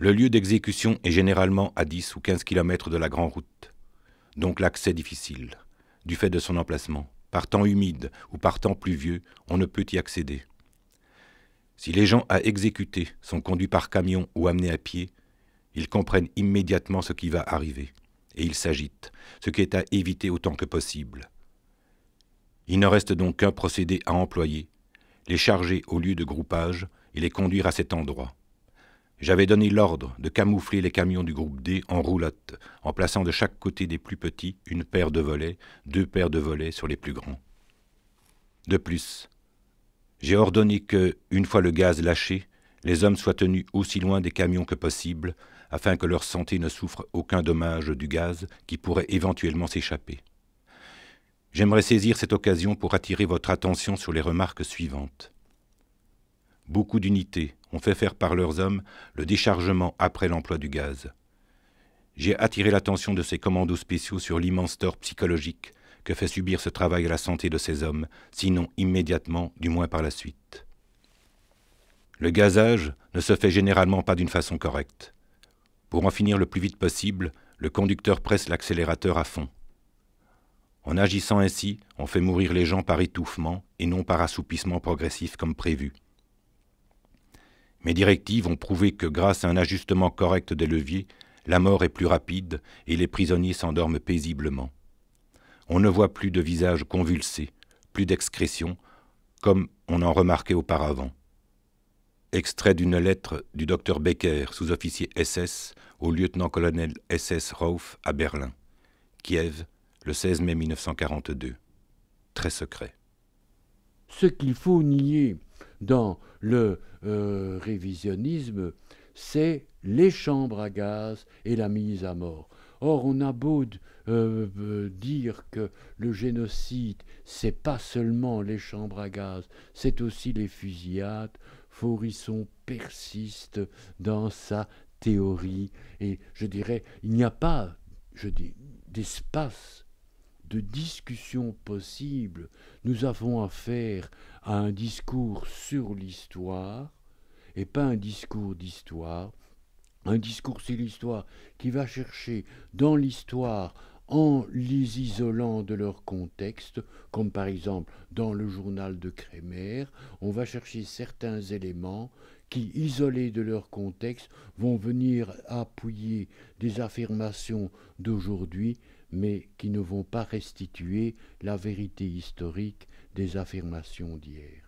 Le lieu d'exécution est généralement à 10 ou 15 km de la grande route, donc l'accès difficile, du fait de son emplacement. Par temps humide ou par temps pluvieux, on ne peut y accéder. Si les gens à exécuter sont conduits par camion ou amenés à pied, ils comprennent immédiatement ce qui va arriver, et ils s'agitent, ce qui est à éviter autant que possible. Il ne reste donc qu'un procédé à employer, les charger au lieu de groupage et les conduire à cet endroit. J'avais donné l'ordre de camoufler les camions du groupe D en roulotte, en plaçant de chaque côté des plus petits une paire de volets, deux paires de volets sur les plus grands. De plus, j'ai ordonné que, une fois le gaz lâché, les hommes soient tenus aussi loin des camions que possible, afin que leur santé ne souffre aucun dommage du gaz qui pourrait éventuellement s'échapper. J'aimerais saisir cette occasion pour attirer votre attention sur les remarques suivantes. Beaucoup d'unités ont fait faire par leurs hommes le déchargement après l'emploi du gaz. J'ai attiré l'attention de ces commandos spéciaux sur l'immense tort psychologique que fait subir ce travail à la santé de ces hommes, sinon immédiatement, du moins par la suite. Le gazage ne se fait généralement pas d'une façon correcte. Pour en finir le plus vite possible, le conducteur presse l'accélérateur à fond. En agissant ainsi, on fait mourir les gens par étouffement et non par assoupissement progressif comme prévu. Mes directives ont prouvé que grâce à un ajustement correct des leviers, la mort est plus rapide et les prisonniers s'endorment paisiblement. On ne voit plus de visages convulsés, plus d'excrétions, comme on en remarquait auparavant. Extrait d'une lettre du docteur Becker, sous-officier SS, au lieutenant-colonel SS Rauf à Berlin. Kiev, le 16 mai 1942. Très secret. Ce qu'il faut nier dans le euh, révisionnisme, c'est les chambres à gaz et la mise à mort. Or, on a beau euh, euh, dire que le génocide, c'est pas seulement les chambres à gaz, c'est aussi les fusillades. Faurisson persiste dans sa théorie et je dirais, il n'y a pas, je dis, d'espace de discussion possible. Nous avons affaire à un discours sur l'histoire et pas un discours d'histoire. Un discours sur l'histoire qui va chercher dans l'histoire en les isolant de leur contexte, comme par exemple dans le journal de Crémer, on va chercher certains éléments qui, isolés de leur contexte, vont venir appuyer des affirmations d'aujourd'hui, mais qui ne vont pas restituer la vérité historique des affirmations d'hier.